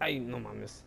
ai não mames.